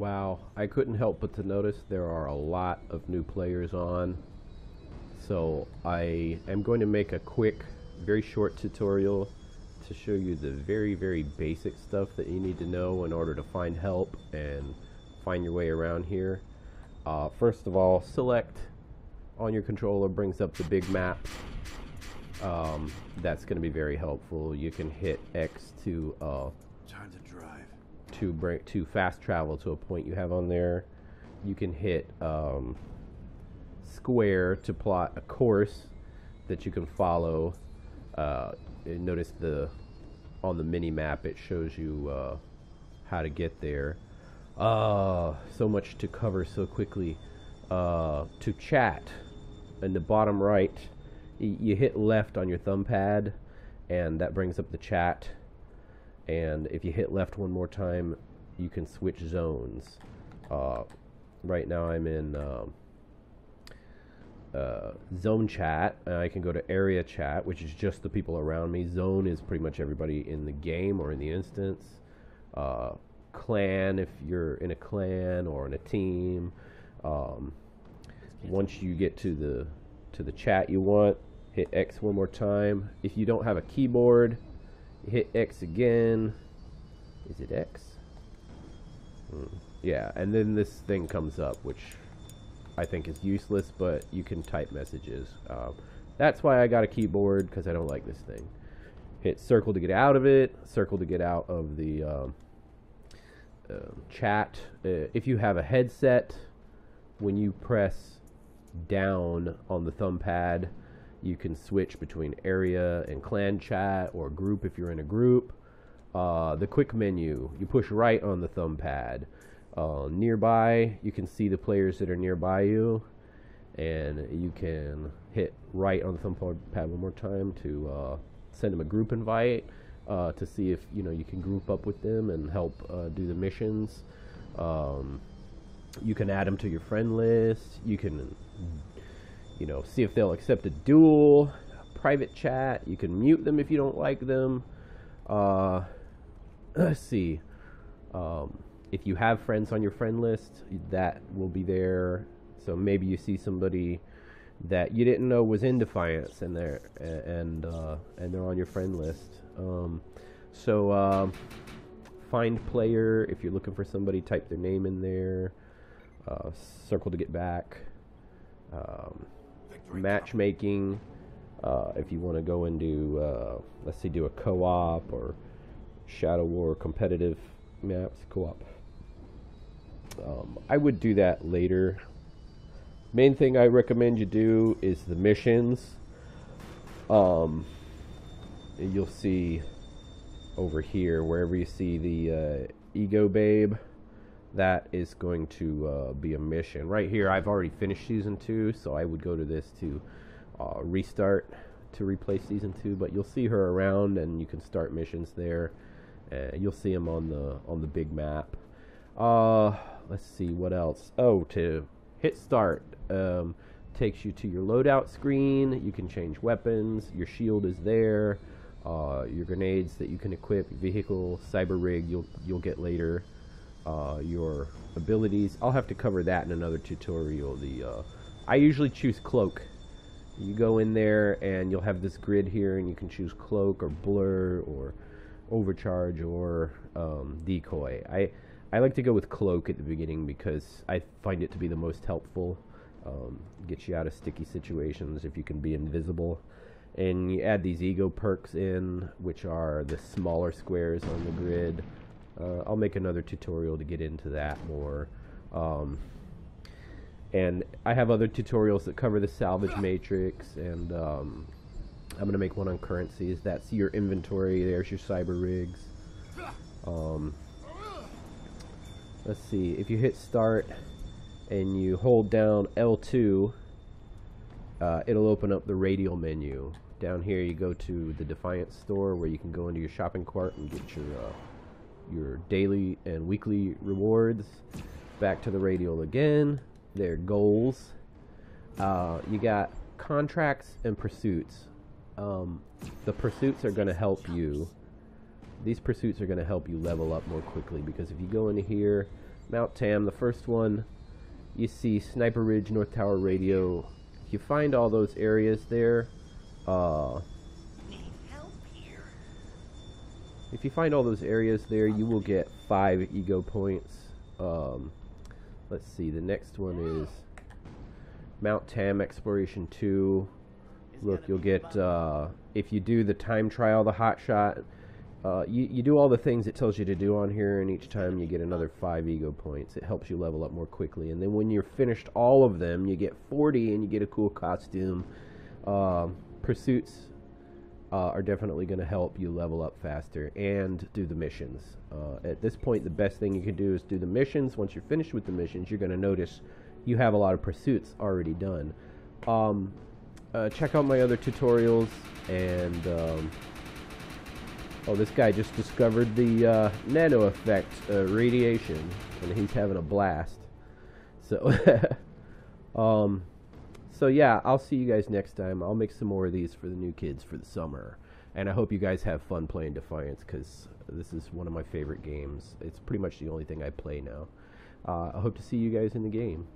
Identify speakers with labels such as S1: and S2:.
S1: Wow, I couldn't help but to notice there are a lot of new players on. So I am going to make a quick, very short tutorial to show you the very, very basic stuff that you need to know in order to find help and find your way around here. Uh, first of all, select on your controller brings up the big map. Um, that's going to be very helpful. You can hit X to uh,
S2: to
S1: bring to fast travel to a point you have on there. You can hit um, square to plot a course that you can follow. Uh, notice the on the mini map it shows you uh, how to get there. Uh, so much to cover so quickly. Uh, to chat in the bottom right, you hit left on your thumb pad, and that brings up the chat and if you hit left one more time, you can switch zones. Uh, right now, I'm in um, uh, zone chat, and I can go to area chat, which is just the people around me. Zone is pretty much everybody in the game or in the instance. Uh, clan, if you're in a clan or in a team. Um, once you get to the to the chat you want, hit X one more time. If you don't have a keyboard, hit X again. Is it X? Hmm. Yeah, and then this thing comes up, which I think is useless, but you can type messages. Um, that's why I got a keyboard, because I don't like this thing. Hit circle to get out of it, circle to get out of the um, um chat. Uh, if you have a headset, when you press down on the thumb pad, you can switch between area and clan chat or group if you're in a group. Uh, the quick menu, you push right on the thumb pad. Uh, nearby, you can see the players that are nearby you, and you can hit right on the thumb pad one more time to uh, send them a group invite uh, to see if you know you can group up with them and help uh, do the missions. Um, you can add them to your friend list. You can you know, see if they'll accept a duel, private chat. You can mute them if you don't like them. Uh, let's see. Um, if you have friends on your friend list, that will be there. So maybe you see somebody that you didn't know was in Defiance, and they're and uh, and they're on your friend list. Um, so uh, find player. If you're looking for somebody, type their name in there. Uh, circle to get back. Um, matchmaking. Uh, if you want to go into, uh, let's see, do a co-op or Shadow War competitive maps, co-op. Um, I would do that later. Main thing I recommend you do is the missions. Um, you'll see over here, wherever you see the uh, Ego Babe, that is going to uh, be a mission. Right here, I've already finished season two, so I would go to this to uh, restart to replace season two. But you'll see her around, and you can start missions there. Uh, you'll see them on the on the big map. Uh, let's see what else. Oh, to hit start um, takes you to your loadout screen. You can change weapons. Your shield is there. Uh, your grenades that you can equip, vehicle, cyber rig. You'll you'll get later uh, your abilities. I'll have to cover that in another tutorial. The uh, I usually choose cloak. You go in there and you'll have this grid here, and you can choose cloak or blur or overcharge or um, decoy. I I like to go with cloak at the beginning because I find it to be the most helpful. Um, get you out of sticky situations if you can be invisible. And you add these ego perks in, which are the smaller squares on the grid. Uh, I'll make another tutorial to get into that more. Um, and I have other tutorials that cover the salvage matrix, and um, I'm going to make one on currencies. That's your inventory. There's your cyber rigs. Um, let's see. If you hit start and you hold down L2, uh, it'll open up the radial menu. Down here, you go to the Defiance store where you can go into your shopping cart and get your uh, your daily and weekly rewards. Back to the radial again. Their goals. Uh, you got contracts and pursuits. Um, the pursuits are going to help you. These pursuits are going to help you level up more quickly because if you go into here, Mount Tam, the first one, you see Sniper Ridge, North Tower Radio. You find all those areas there, uh, if you find all those areas there, you will get five ego points. Um, let's see, the next one is Mount Tam Exploration 2. Look, you'll get, uh, if you do the time trial, the hot shot, uh, you, you do all the things it tells you to do on here, and each time you get another 5 ego points. It helps you level up more quickly. And then when you're finished all of them, you get 40 and you get a cool costume. Uh, pursuits uh, are definitely going to help you level up faster and do the missions. Uh, at this point, the best thing you can do is do the missions. Once you're finished with the missions, you're going to notice you have a lot of pursuits already done. Um, uh, check out my other tutorials and um, oh this guy just discovered the uh, nano effect uh, radiation and he's having a blast so um, so yeah I'll see you guys next time. I'll make some more of these for the new kids for the summer. And I hope you guys have fun playing Defiance because this is one of my favorite games. It's pretty much the only thing I play now. Uh, I hope to see you guys in the game